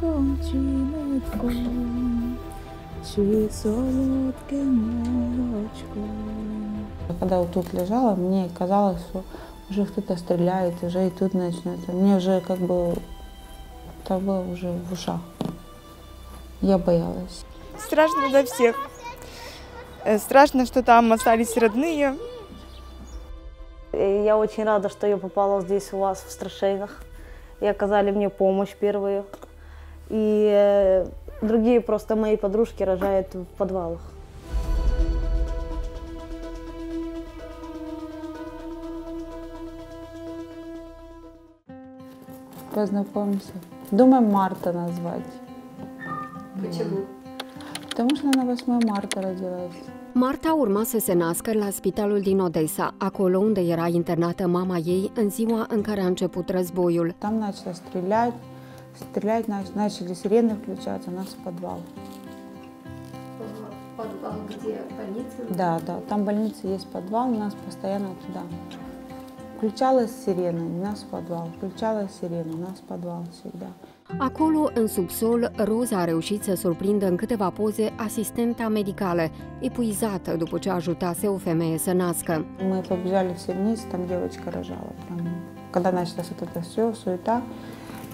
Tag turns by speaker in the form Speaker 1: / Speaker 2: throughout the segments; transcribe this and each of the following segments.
Speaker 1: чи медком, чи солодким молочком.
Speaker 2: Когда вот тут лежала, мне казалось, что уже кто-то стреляет, уже и тут начнется. Мне уже как бы это было уже в ушах. Я боялась.
Speaker 3: Страшно за всех. Э, Страшно, что там остались родные.
Speaker 4: Я очень рада, что я попала здесь у вас в Страшейнах. И оказали мне помощь первую. И э, другие просто мои подружки рожают в подвалах.
Speaker 2: Познакомимся. Думаем Марта назвать. Почему? Потому что она 8 марта родилась.
Speaker 5: Marta urma să se nască la spitalul din Odessa, acolo unde era internată mama ei în ziua în care a început războiul.
Speaker 2: Там начали стрелять, стрелять нач- начали сирены включаться, у нас в подвал.
Speaker 6: Подвал, где больница?
Speaker 2: Да, да, там больница есть подвал, у нас постоянно туда. Включалась сирена, у нас в подвал. Включалась сирена, у нас в подвал всегда.
Speaker 5: Acolo, în subsol, Roza a reușit să surprindă în câteva poze asistenta medicală, epuizată după ce ajutase o femeie să nască.
Speaker 2: Мы побежали все вниз, там девочка рожала. Прям. Когда началось вот это все, суета,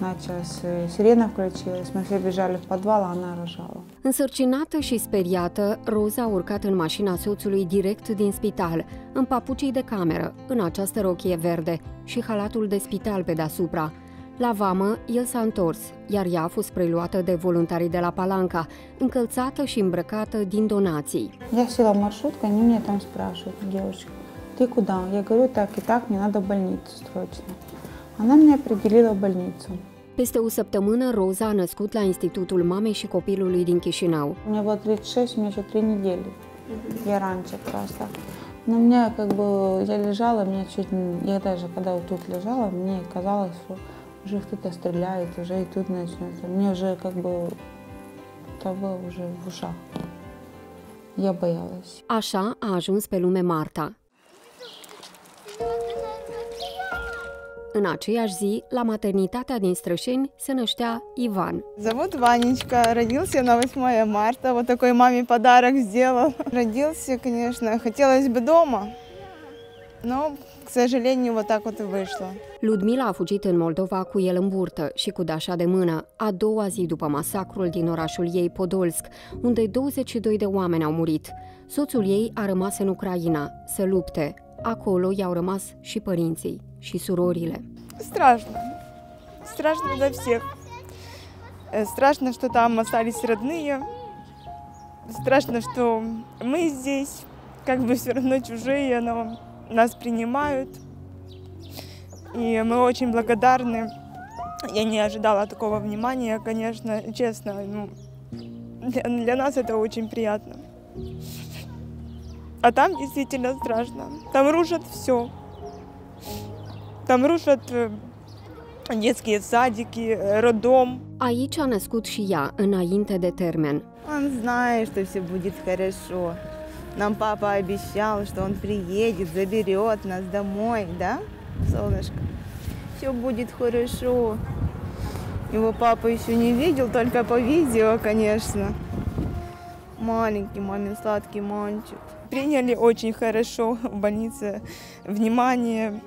Speaker 2: началась э, сирена включилась, мы все бежали в подвал, а она рожала.
Speaker 5: Însărcinată și speriată, Roza a urcat în mașina soțului direct din spital, în papucii de cameră, în această rochie verde și halatul de spital pe deasupra. La vamă, el s-a întors, iar ea a fost preluată de voluntarii de la Palanca, încălțată și îmbrăcată din donații.
Speaker 2: Я села в маршрутку, они меня там спрашивают, девушка, ты куда? Я говорю, так и так, мне надо в больницу срочно. Она меня определила в больницу.
Speaker 5: Peste o săptămână, Roza a născut la Institutul Mamei și Copilului din Chișinău.
Speaker 2: У меня было 36, у меня еще 3 недели. Я раньше просто. Но мне как бы, я лежала, мне чуть, не- я даже когда вот тут лежала, мне казалось, что уже кто-то стреляет, уже и тут начнется. Мне уже как бы, это было уже в ушах. Я боялась.
Speaker 5: Așa a ajuns pe lume Marta. În aceeași zi, la maternitatea din Strășeni, se năștea Ivan.
Speaker 3: Зовут Ванечка, родился на 8 марта, вот такой маме подарок сделал. Родился, конечно, хотелось бы дома, но, к сожалению, вот так вот и вышло.
Speaker 5: Ludmila a fugit în Moldova cu el în burtă și cu dașa de mână, a doua zi după masacrul din orașul ei Podolsk, unde 22 de oameni au murit. Soțul ei a rămas în Ucraina să lupte. Acolo i-au rămas și părinții Și surorile.
Speaker 3: Страшно. Страшно за всех. Э, Страшно, что там остались родные. Страшно, что мы здесь, как бы все равно чужие, но нас принимают. И мы очень благодарны. Я не ожидала такого внимания, конечно, честно. Ну, для, для нас это очень приятно. А там действительно страшно. Там рушат все. Там рушат детские садики, э, роддом.
Speaker 5: Aici a născut și ea, înainte de termen.
Speaker 1: Он знает, что все будет хорошо. Нам папа обещал, что он приедет, заберет нас домой, да, солнышко? Все будет хорошо. Его папа еще не видел, только по видео, конечно. Маленький мамин сладкий мальчик.
Speaker 3: Приняли очень хорошо в больнице. Внимание.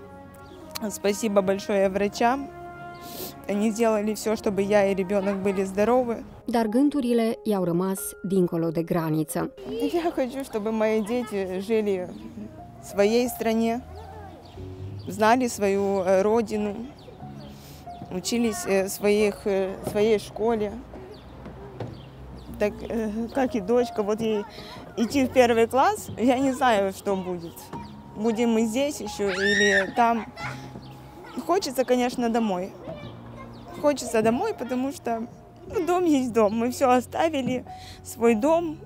Speaker 3: Спасибо большое врачам. Они сделали все, чтобы я и ребенок были здоровы.
Speaker 5: Dar gândurile i-au rămas dincolo de graniță.
Speaker 3: Я хочу, чтобы мои дети жили в своей стране, знали свою э, родину, учились э, в своих, э, своей школе. Так, как и дочка, вот ей идти в первый класс, я не знаю, что будет. Будем мы здесь еще или там. Хочется, конечно, домой. Хочется домой, потому что Ну, дом есть дом. Мы все оставили, свой дом,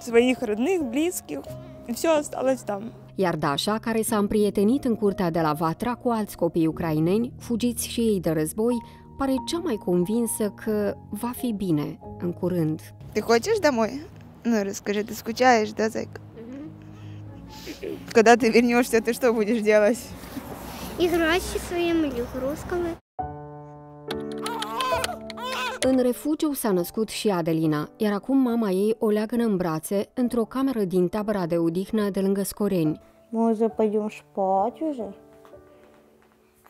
Speaker 3: своих родных, близких. И все осталось там.
Speaker 5: Iar Dașa, care s-a împrietenit în curtea de la Vatra cu alți copii ucraineni, fugiți și ei de război, pare cea mai convinsă că va fi bine în curând.
Speaker 1: Ты хочешь домой? Ну, расскажи, ты скучаешь, да, зайка? Когда ты вернешься, ты что будешь делать?
Speaker 7: Играть зі своїми ігрушками.
Speaker 5: În refugiu s-a născut și Adelina, iar acum mama ei o leagănă în brațe într-o cameră din tabăra de odihnă de lângă Scoreni.
Speaker 4: Мы уже пойдем спать уже?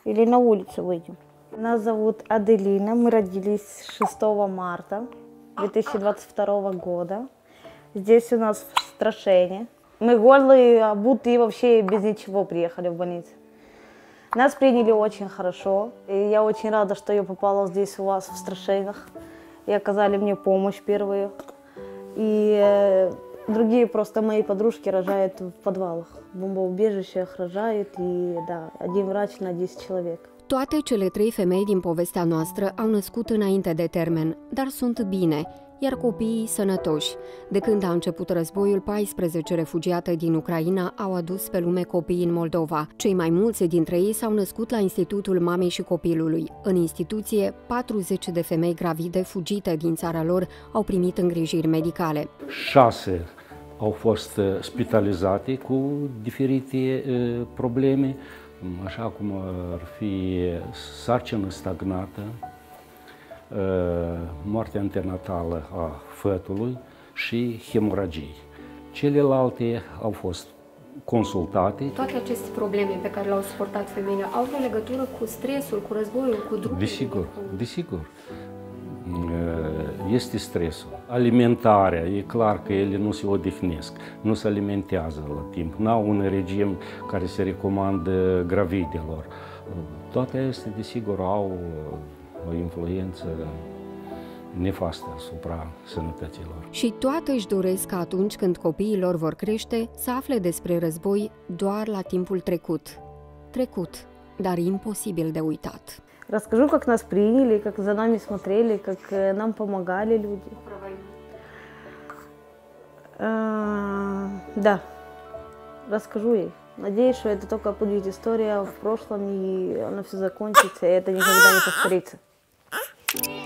Speaker 4: Или на улицу выйдем? Нас зовут Аделина, мы родились 6 марта 2022 года. Здесь у нас в Страшене. Мы голые, обутые, вообще без ничего приехали в больницу. Нас приняли очень хорошо. И я очень рада, что я попала здесь у вас в Страшенах. И оказали мне помощь первую. И э, другие просто мои подружки рожают в подвалах. В бомбоубежищах рожают. И да, один врач на 10 человек.
Speaker 5: Toate cele trei femei din povestea noastră au născut înainte de termen, dar sunt bine, iar copiii sănătoși. De când a început războiul, 14 refugiate din Ucraina au adus pe lume copii în Moldova. Cei mai mulți dintre ei s-au născut la Institutul Mamei și Copilului. În instituție, 40 de femei gravide fugite din țara lor au primit îngrijiri medicale.
Speaker 8: șase au fost uh, spitalizate cu diferite uh, probleme, așa cum ar fi sarcină stagnată, uh, moartea antenatală a fătului și hemoragii. Celelalte au fost consultate.
Speaker 6: Toate aceste probleme pe care le-au suportat femeile au vreo legătură cu stresul, cu războiul, cu drumurile?
Speaker 8: Desigur,
Speaker 6: cu...
Speaker 8: desigur. Este stresul. Alimentarea, e clar că ele nu se odihnesc, nu se alimentează la timp, nu au un regim care se recomandă gravidelor. Toate acestea, desigur, au o influență nefastă asupra sănătăților.
Speaker 5: Și toate își doresc ca atunci când copiii lor vor crește să afle despre război doar la timpul trecut. Trecut, dar imposibil de uitat.
Speaker 4: Расскажу, как нас приняли, как за нами смотрели, как э, нам помогали люди. А, Да, расскажу ей. Надеюсь, что это только будет история в прошлом, и она все закончится, и это никогда не повторится. Bye.